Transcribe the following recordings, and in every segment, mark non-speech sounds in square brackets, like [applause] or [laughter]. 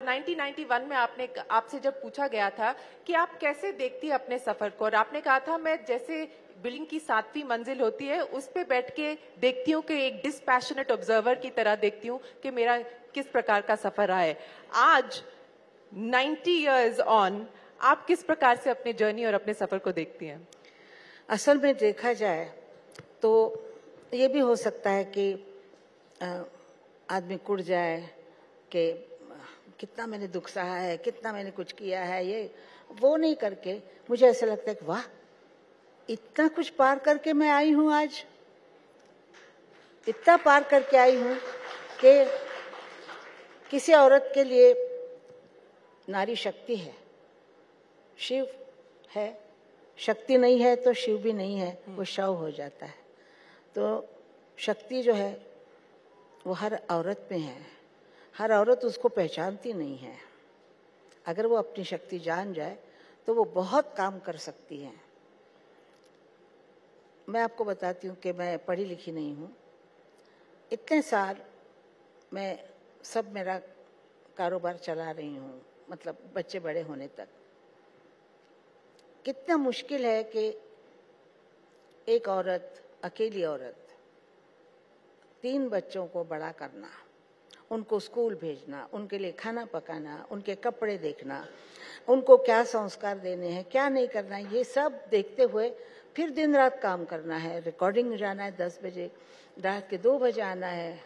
1991 में आपने आपसे जब पूछा गया था कि आप कैसे देखती हैं अपने सफ़र को, और आपने कहा था, मैं जैसे बिल्डिंग की सातवीं मंजिल होती है, उस पे बैठ के देखती हूँ कि एक डिस्पैशनेट ऑब्जर्वर की तरह देखती हूँ कि मेरा किस प्रकार का सफ़र रहा है। आज 90 इयर्स ऑन आप किस प्रकार से अपने जर्नी और अपने सफ़र को देखती हैं? असल में देखा जाए तो ये भी हो सकता है कि आदमी कुड़ जाए, कि कितना मैंने दुख सहा है कितना मैंने कुछ किया है ये वो नहीं करके मुझे ऐसा लगता है कि वाह इतना कुछ पार करके मैं आई हूँ आज। इतना पार करके आई हूँ कि किसी औरत के लिए नारी शक्ति है। शिव है शक्ति नहीं है तो शिव भी नहीं है वो शव हो जाता है। तो शक्ति जो है वो हर औरत में है। हर औरत उसको पहचानती नहीं है। अगर वो अपनी शक्ति जान जाए तो वो बहुत काम कर सकती है। मैं आपको बताती हूँ कि मैं पढ़ी लिखी नहीं हूँ। इतने साल मैं सब मेरा कारोबार चला रही हूँ मतलब बच्चे बड़े होने तक। कितना मुश्किल है कि एक औरत, अकेली औरत, तीन बच्चों को बड़ा करना। उनको स्कूल भेजना, उनके लिए खाना पकाना, उनके कपड़े देखना, उनको क्या संस्कार देने हैं, क्या नहीं करना है, ये सब देखते हुए फिर दिन रात काम करना है। रिकॉर्डिंग जाना है दस बजे, रात के दो बजे आना है।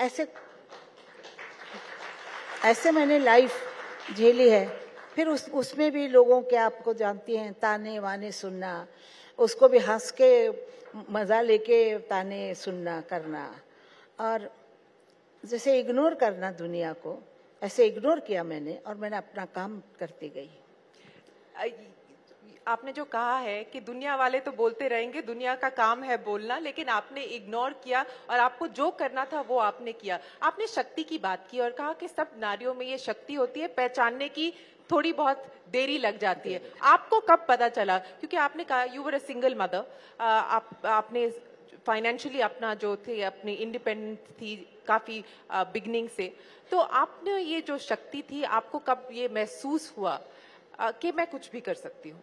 ऐसे ऐसे मैंने लाइफ झेली है। फिर उस, उसमें भी लोगों के आपको जानती हैं, ताने वाने सुनना, उसको भी हंस के मज़ा लेके ताने सुनना, करना। और जैसे इग्नोर करना दुनिया को, ऐसे इग्नोर किया मैंने और मैंने अपना काम करती गई। आपने जो कहा है कि दुनिया वाले तो बोलते रहेंगे, दुनिया का काम है बोलना, लेकिन आपने इग्नोर किया और आपको जो करना था वो आपने किया। आपने शक्ति की बात की और कहा कि सब नारियों में ये शक्ति होती है, पहचानने की थोड़ी बहुत देरी लग जाती है। आपको कब पता चला? क्योंकि आपने कहा you were a single mother आप, आपने फाइनेंशियली अपना जो थे अपनी इंडिपेंडेंट थी काफ़ी बिगनिंग से। तो आपने ये जो शक्ति थी आपको कब ये महसूस हुआ कि मैं कुछ भी कर सकती हूँ?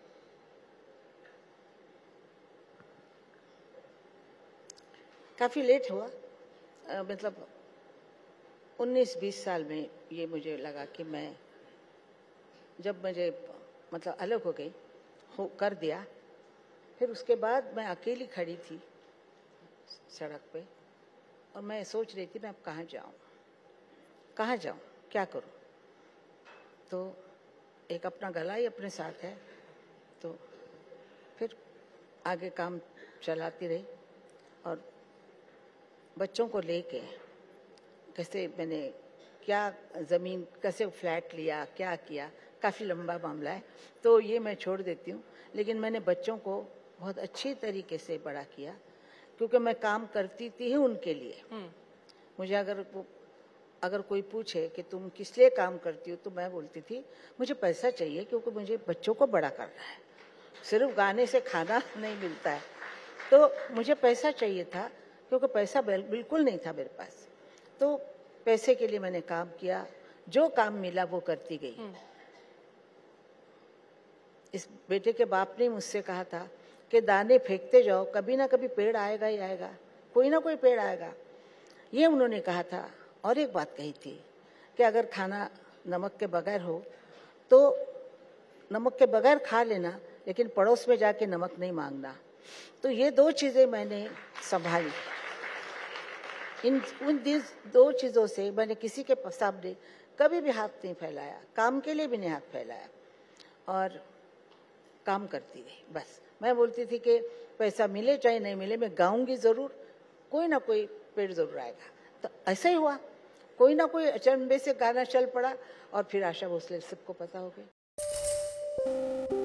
काफ़ी लेट हुआ। आ, मतलब 19-20 साल में ये मुझे लगा कि मैं जब मुझे मतलब अलग हो गई हो कर दिया फिर उसके बाद मैं अकेली खड़ी थी। सड़क पे। और मैं सोच रही थी, मैं अब कहाँ जाऊँ? कहाँ जाऊँ? क्या करूँ? तो एक अपना गला ही अपने साथ है। तो फिर आगे काम चलाती रही और बच्चों को लेके कैसे मैंने क्या ज़मीन, कैसे फ्लैट लिया, क्या किया, काफ़ी लंबा मामला है। तो ये मैं छोड़ देती हूँ। लेकिन मैंने बच्चों को बहुत अच्छी तरीके से बड़ा किया। क्योंकि मैं काम करती थी उनके लिए। हम्म। मुझे अगर अगर कोई पूछे कि तुम किस लिए काम करती हो तो मैं बोलती थी मुझे पैसा चाहिए क्योंकि मुझे बच्चों को बड़ा करना है। सिर्फ़ गाने से खाना [laughs] नहीं मिलता है। तो मुझे पैसा चाहिए था क्योंकि पैसा बिल्कुल नहीं था मेरे पास। तो पैसे के लिए मैंने काम किया। जो काम मिला वो करती गई। हम्म। इस बेटे के बाप ने मुझसे कहा था कि दाने फेंकते जाओ, कभी ना कभी पेड़ आएगा ही आएगा, कोई ना कोई पेड़ आएगा। ये उन्होंने कहा था। और एक बात कही थी कि अगर खाना नमक के बगैर हो तो नमक के बगैर खा लेना, लेकिन पड़ोस में जाके नमक नहीं मांगना। तो ये दो चीज़ें मैंने संभाली। इन, उन दो चीज़ों से मैंने किसी के सामने कभी भी हाथ नहीं फैलाया, काम के लिए भी नहीं हाथ फैलाया। और काम करती रही, बस। मैं बोलती थी कि पैसा मिले चाहे नहीं मिले, मैं गाऊँगी ज़रूर। कोई ना कोई पेड़ ज़रूर आएगा। तो ऐसा ही हुआ। कोई ना कोई अचंबे से गाना चल पड़ा और फिर आशा भोसले, सबको पता हो गई